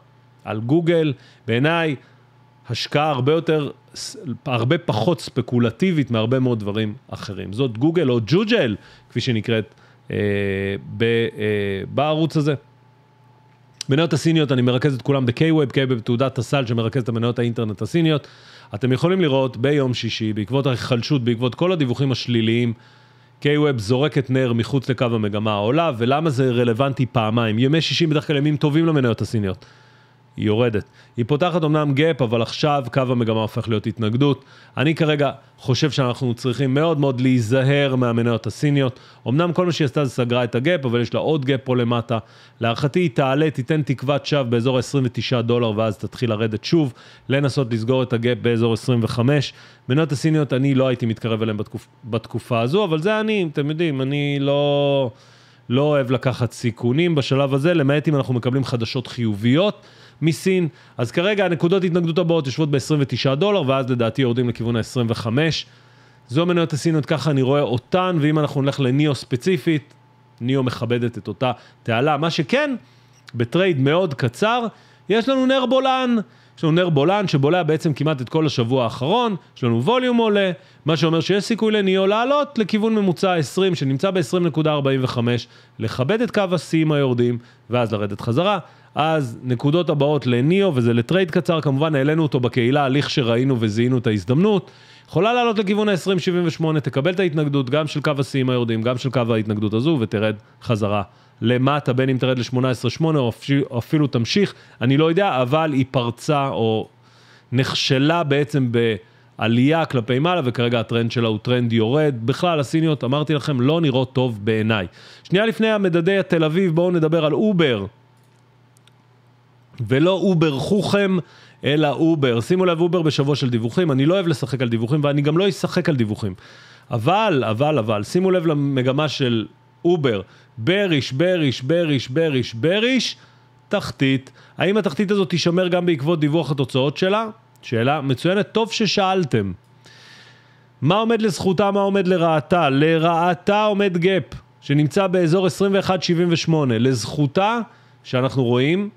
Speaker 1: על גוגל, בעיניי השקעה הרבה יותר, הרבה פחות ספקולטיבית מהרבה מאוד דברים אחרים. זאת גוגל או ג'וג'ל, כפי שנקראת אה, ב, אה, בערוץ הזה. מניות הסיניות, אני מרכז את כולם ב-K-Web, K-Web תעודת הסל שמרכז את המניות האינטרנט הסיניות. אתם יכולים לראות ביום שישי, בעקבות ההיחלשות, בעקבות כל הדיווחים השליליים, K-Web זורקת נר מחוץ לקו המגמה העולה, ולמה זה רלוונטי פעמיים? ימי שישי בדרך כלל ימים טובים למניות הסיניות. היא יורדת. היא פותחת אמנם gap, אבל עכשיו קו המגמה הופך להיות התנגדות. אני כרגע חושב שאנחנו צריכים מאוד מאוד להיזהר מהמניות הסיניות. אמנם כל מה שהיא עשתה זה סגרה את ה gap, אבל יש לה עוד gap פה למטה. להערכתי היא תעלה, תיתן תקוות שווא באזור 29 דולר, ואז תתחיל לרדת שוב, לנסות לסגור את הגאפ באזור 25. מניות הסיניות, אני לא הייתי מתקרב אליהן בתקופ... בתקופה הזו, אבל זה אני, אתם יודעים, אני לא, לא אוהב לקחת סיכונים בשלב הזה, למעט אם אנחנו מקבלים חדשות חיוביות. מסין, אז כרגע הנקודות התנגדות הבאות יושבות ב-29 דולר, ואז לדעתי יורדים לכיוון ה-25. זו מניות הסיניות, ככה אני רואה אותן, ואם אנחנו נלך לניאו ספציפית, ניאו מכבדת את אותה תעלה. מה שכן, ב trade מאוד קצר, יש לנו נר בולן. יש לנו נר בולען שבולע בעצם כמעט את כל השבוע האחרון, יש לנו volume עולה, מה שאומר שיש סיכוי לניאו לעלות לכיוון ממוצע 20 שנמצא ב-20.45, לכבד את קו השיאים היורדים ואז לרדת חזרה. אז נקודות הבאות לניאו וזה ל trade קצר, כמובן העלינו אותו בקהילה, הליך שראינו וזיהינו את ההזדמנות. יכולה לעלות לכיוון ה-2078, תקבל את ההתנגדות גם של קו השיאים היורדים, גם של קו ההתנגדות הזו ותרד חזרה למטה, בין אם תרד ל-18.8 או אפילו תמשיך, אני לא יודע, אבל היא פרצה או נכשלה בעצם בעלייה כלפי מעלה, וכרגע הטרנד שלה הוא טרנד יורד. בכלל, הסיניות, אמרתי לכם, לא נראות טוב בעיניי. שנייה לפני המדדי התל אביב, בואו נדבר על אובר. ולא אובר חוכם, אלא אובר. שימו לב, אובר בשבוע של דיווחים, אני לא אוהב לשחק על דיווחים, ואני גם לא אשחק על דיווחים. אבל, אבל, אבל, שימו לב למגמה של אובר. bearish, bearish, bearish, bearish, bearish, תחתית. האם התחתית הזאת תישמר גם בעקבות דיווח התוצאות שלה? שאלה מצוינת, טוב ששאלתם. מה עומד לזכותה, מה עומד לרעתה? לרעתה עומד gap, שנמצא באזור 21.78. לזכותה, שאנחנו רואים,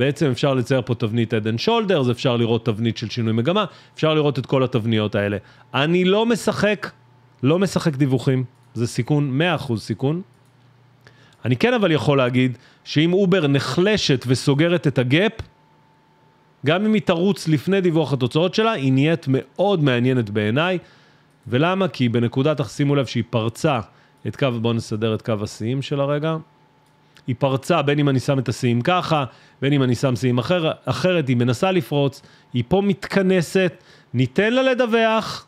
Speaker 1: בעצם אפשר לצייר פה תבנית head and shoulders, אפשר לראות תבנית של שינוי מגמה, אפשר לראות את כל התבניות האלה. אני לא משחק, לא משחק דיווחים, זה סיכון, 100% סיכון, אני כן אבל יכול להגיד שאם אובר נחלשת וסוגרת את ה gap, גם אם היא תרוץ לפני דיווח התוצאות שלה, היא נהיית מאוד מעניינת בעיניי. ולמה? כי בנקודת, שימו לב שהיא פרצה את קו, בואו נסדר את קו השיאים של הרגע. היא פרצה בין אם אני שם את השיאים ככה, בין אם אני שם שיאים אחר, אחרת, היא מנסה לפרוץ, היא פה מתכנסת, ניתן לה לדווח,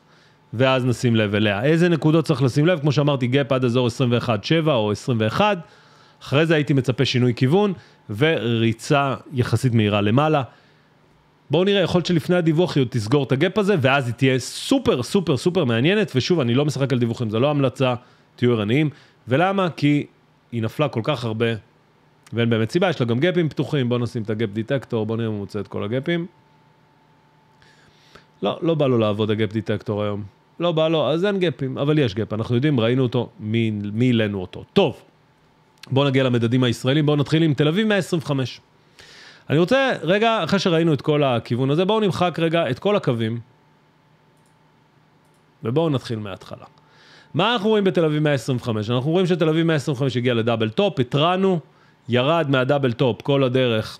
Speaker 1: ואז נשים לב אליה. איזה נקודות צריך לשים לב? כמו שאמרתי, gap עד אזור 21.7 או 21. אחרי זה הייתי מצפה שינוי כיוון וריצה יחסית מהירה למעלה. בואו נראה, יכול להיות שלפני הדיווח היא עוד תסגור את ה gap הזה, ואז היא תהיה סופר סופר סופר מעניינת, ושוב, אני לא משחק על דיווחים, זה לא המלצה, תהיו ערניים. ולמה? כי היא נפלה כל כך הרבה, ואין באמת סיבה, יש לה גם גאפים פתוחים, בואו נשים את ה gap detector, בואו נראה אם הוא מוצא את כל הגאפים. לא, לא בא לו לעבוד ה gap detector היום. לא בא לו, אז אין גאפים, אבל יש gap, אנחנו יודעים, ראינו אותו, מי העלינו אותו. טוב. בואו נגיע למדדים הישראלים, בואו נתחיל עם תל אביב 125. אני רוצה, רגע, אחרי שראינו את כל הכיוון הזה, בואו נמחק רגע את כל הקווים, ובואו נתחיל מההתחלה. מה אנחנו רואים בתל אביב 125? אנחנו רואים שתל אביב 125 הגיע ל double top, התרענו, ירד מה double top כל הדרך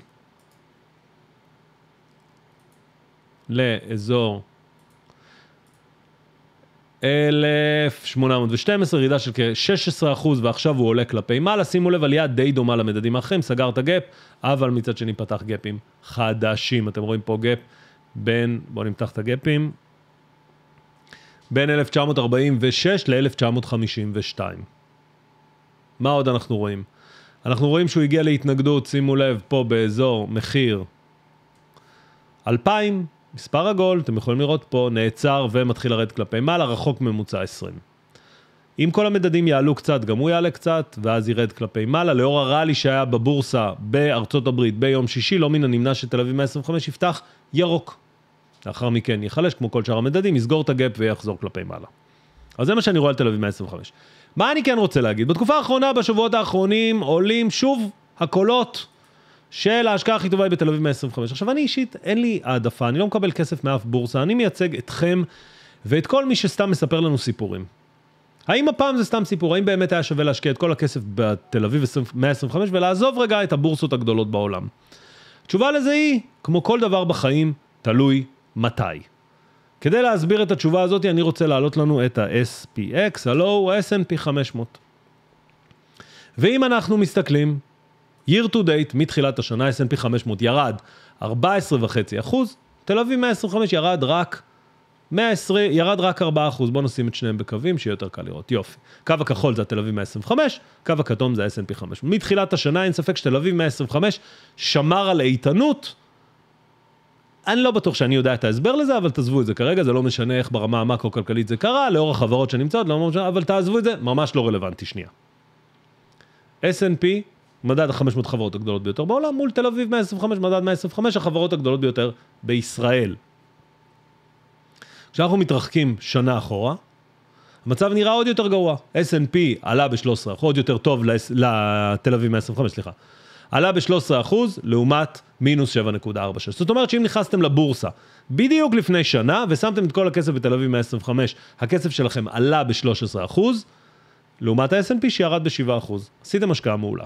Speaker 1: לאזור 1,812, ירידה של כ-16% ועכשיו הוא עולה כלפי מעלה, שימו לב עלייה די דומה למדדים האחרים, סגר את ה gap, אבל מצד שני פתח גאפים חדשים, אתם רואים פה gap בין, בואו נמתח את הגאפים, בין 1946 ל-1952. מה עוד אנחנו רואים? אנחנו רואים שהוא הגיע להתנגדות, שימו לב, פה באזור מחיר 2,000, מספר עגול, אתם יכולים לראות פה, נעצר ומתחיל לרדת כלפי מעלה, רחוק ממוצע 20. אם כל המדדים יעלו קצת, גם הוא יעלה קצת, ואז ירד כלפי מעלה. לאור הראלי שהיה בבורסה בארצות הברית ביום שישי, לא מן הנמנע שתל אביב 125 יפתח ירוק. לאחר מכן ייחלש כמו כל שאר המדדים, יסגור את הגאפ ויחזור כלפי מעלה. אז זה מה שאני רואה על תל אביב 125. מה אני כן רוצה להגיד? בתקופה האחרונה, בשבועות האחרונים, עולים שוב הקולות של ההשקעה הכי טובה היא בתל אביב 125. עכשיו אני אישית, אין לי העדפה, אני לא מקבל כסף מאף בורסה, אני מייצג אתכם ואת כל מי שסתם מספר לנו סיפורים. האם הפעם זה סתם סיפור? האם באמת היה שווה להשקיע את כל הכסף בתל אביב 125 ולעזוב רגע את הבורסות הגדולות בעולם? התשובה לזה היא, כמו כל דבר בחיים, תלוי מתי. כדי להסביר את התשובה הזאת, אני רוצה להעלות לנו את ה-SPX, הלו הוא ה-S&P 500. ואם אנחנו מסתכלים year to date, מתחילת השנה, S&P 500 ירד 14.5 אחוז, תל אביב 125 ירד רק 120, ירד רק 4 אחוז, בואו נשים את שניהם בקווים, שיהיה יותר קל לראות, יופי. קו הכחול זה התל אביב 125, קו הכתום זה ה-S&P 500. מתחילת השנה אין ספק שתל אביב 125 שמר על איתנות. אני לא בטוח שאני יודע את ההסבר לזה, אבל תעזבו את זה כרגע, זה לא משנה איך ברמה המקרו-כלכלית זה קרה, לאור החברות שנמצאות, לא משנה, אבל תעזבו את זה, ממש לא רלוונטי שנייה. S&P מדד ה-500 חברות הגדולות ביותר בעולם, מול תל אביב 125, מדד 125 החברות הגדולות ביותר בישראל. כשאנחנו מתרחקים שנה אחורה, המצב נראה עוד יותר גרוע. S&P עלה ב-13, עוד יותר טוב לתל אביב 125, סליחה. עלה ב-13% לעומת מינוס 7.46. זאת אומרת שאם נכנסתם לבורסה בדיוק לפני שנה ושמתם את כל הכסף בתל אביב 125, הכסף שלכם עלה ב-13%, לעומת ה-S&P שירד ב-7%. עשיתם השקעה מעולה.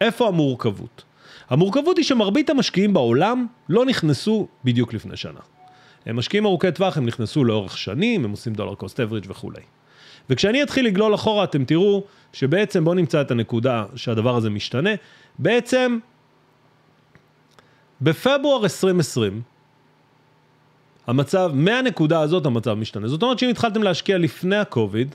Speaker 1: איפה המורכבות? המורכבות היא שמרבית המשקיעים בעולם לא נכנסו בדיוק לפני שנה. הם משקיעים ארוכי טווח, הם נכנסו לאורך שנים, הם עושים דולר קוסט אבריג' וכולי. וכשאני אתחיל לגלול אחורה, אתם תראו שבעצם, בואו נמצא את הנקודה שהדבר הזה משתנה, בעצם בפברואר 2020, המצב, מהנקודה הזאת המצב משתנה. זאת אומרת שאם התחלתם להשקיע לפני הקוביד,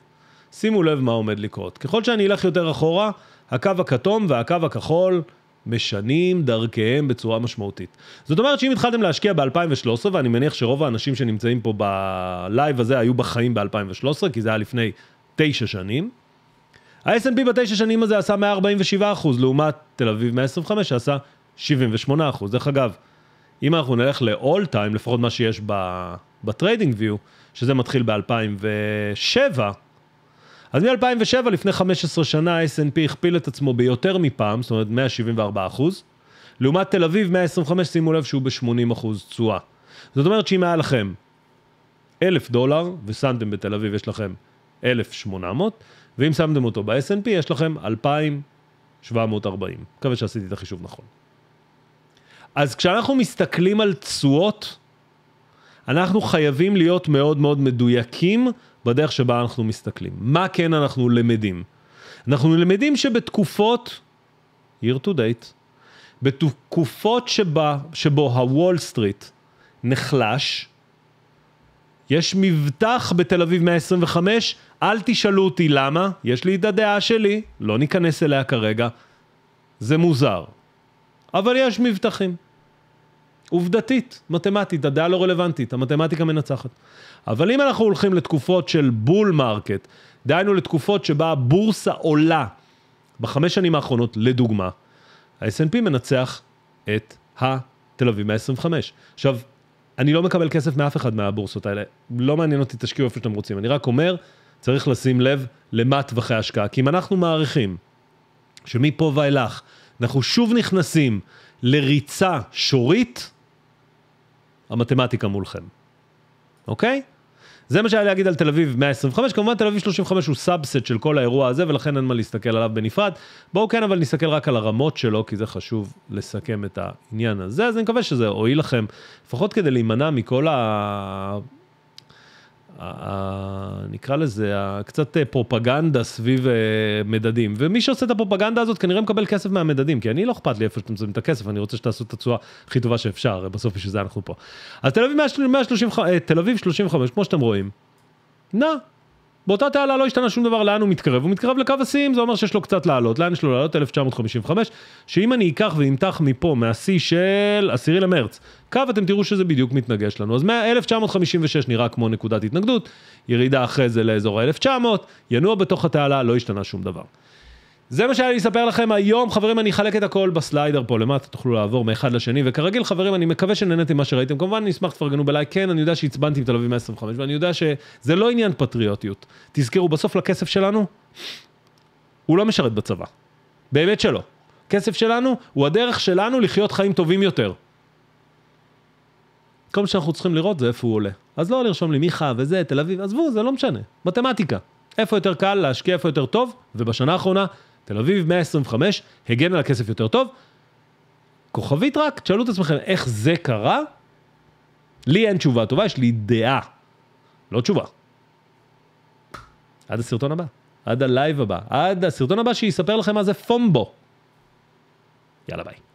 Speaker 1: שימו לב מה עומד לקרות. ככל שאני אלך יותר אחורה, הקו הכתום והקו הכחול משנים דרכיהם בצורה משמעותית. זאת אומרת שאם התחלתם להשקיע ב-2013, ואני מניח שרוב האנשים שנמצאים פה בלייב הזה היו בחיים ב-2013, כי זה היה לפני תשע שנים, ה-S&P בתשע שנים הזה עשה 147 אחוז, לעומת תל אביב 125 שעשה 78 אחוז. דרך אגב, אם אנחנו נלך ל-all time, לפחות מה שיש ב TradingView, שזה מתחיל ב-2007, אז מ-2007, לפני 15 שנה, ה-S&P הכפיל את עצמו ביותר מפעם, זאת אומרת 174 אחוז, לעומת תל אביב 125, שימו לב שהוא ב-80 אחוז תשואה. זאת אומרת שאם היה לכם 1,000 דולר, ושמתם בתל אביב יש לכם 1,800, ואם שמתם אותו ב-S&P יש לכם 2,740. מקווה שעשיתי את החישוב נכון. אז כשאנחנו מסתכלים על תשואות, אנחנו חייבים להיות מאוד מאוד מדויקים בדרך שבה אנחנו מסתכלים. מה כן אנחנו למדים? אנחנו למדים שבתקופות, year to date, בתקופות שבה, שבו הוול סטריט נחלש, יש מבטח בתל אביב 125, אל תשאלו אותי למה, יש לי את הדעה שלי, לא ניכנס אליה כרגע, זה מוזר. אבל יש מבטחים. עובדתית, מתמטית, הדעה לא רלוונטית, המתמטיקה מנצחת. אבל אם אנחנו הולכים לתקופות של bull market, דהיינו לתקופות שבה הבורסה עולה בחמש שנים האחרונות, לדוגמה, ה-S&P מנצח את התל אביב 125. עכשיו, אני לא מקבל כסף מאף אחד מהבורסות האלה, לא מעניין אותי, תשקיעו איפה שאתם רוצים, אני רק אומר, צריך לשים לב למה טווחי השקעה, כי אם אנחנו מעריכים שמפה ואילך אנחנו שוב נכנסים לריצה שורית, המתמטיקה מולכם, אוקיי? זה מה שהיה להגיד על תל אביב 125, כמובן תל אביב 35 הוא subset של כל האירוע הזה ולכן אין מה להסתכל עליו בנפרד. בואו כן אבל נסתכל רק על הרמות שלו כי זה חשוב לסכם את העניין הזה, אז אני מקווה שזה הועיל לכם, לפחות כדי להימנע מכל ה... נקרא לזה, קצת אה, פרופגנדה סביב אה, מדדים. ומי שעושה את הפרופגנדה הזאת כנראה מקבל כסף מהמדדים, כי אני לא אכפת לי איפה שאתם שמים את הכסף, אני רוצה שתעשו את התשואה הכי טובה שאפשר, בסוף בשביל זה אנחנו פה. אז תל אביב 135, אה, תל אביב 35, כמו שאתם רואים, נע, באותה תעלה לא השתנה שום דבר לאן הוא מתקרב, הוא מתקרב לקו השיאים, זה אומר שיש לו קצת לעלות, לאן יש לו לעלות? 1955, שאם אני אקח ואמתח מפה, מהשיא של 10 למרץ, קו אתם תראו שזה בדיוק מתנגש לנו, אז מ-1956 נראה כמו נקודת התנגדות, ירידה אחרי זה לאזור ה-1900, ינוע בתוך התעלה, לא השתנה שום דבר. זה מה שהיה לי לספר לכם היום, חברים, אני אחלק את הכל בסליידר פה למטה, תוכלו לעבור מאחד לשני, וכרגיל חברים, אני מקווה שנהניתם ממה שראיתם, כמובן אני אשמח שתפרגנו בלייק, כן, אני יודע שעצבנתי עם תל אביב 125, ואני יודע שזה לא עניין פטריוטיות. תזכרו, בסוף לכסף שלנו, הוא לא משרת בצבא. באמת שלא. כסף שלנו הוא הדרך שלנו לחיות חיים טובים יותר. כל מה שאנחנו צריכים לראות זה איפה הוא עולה. אז לא לרשום לי מיכה וזה, תל אביב, עזבו, זה לא משנה. מתמטיקה. איפה יותר קל להשקיע איפה יותר טוב, ובשנה האחרונה תל אביב 125, הגן על הכסף יותר טוב. כוכבית רק, תשאלו את עצמכם איך זה קרה. לי אין תשובה טובה, יש לי דעה, לא תשובה. עד הסרטון הבא, עד הלייב הבא, עד הסרטון הבא שיספר לכם מה זה FOMO. יאללה ביי.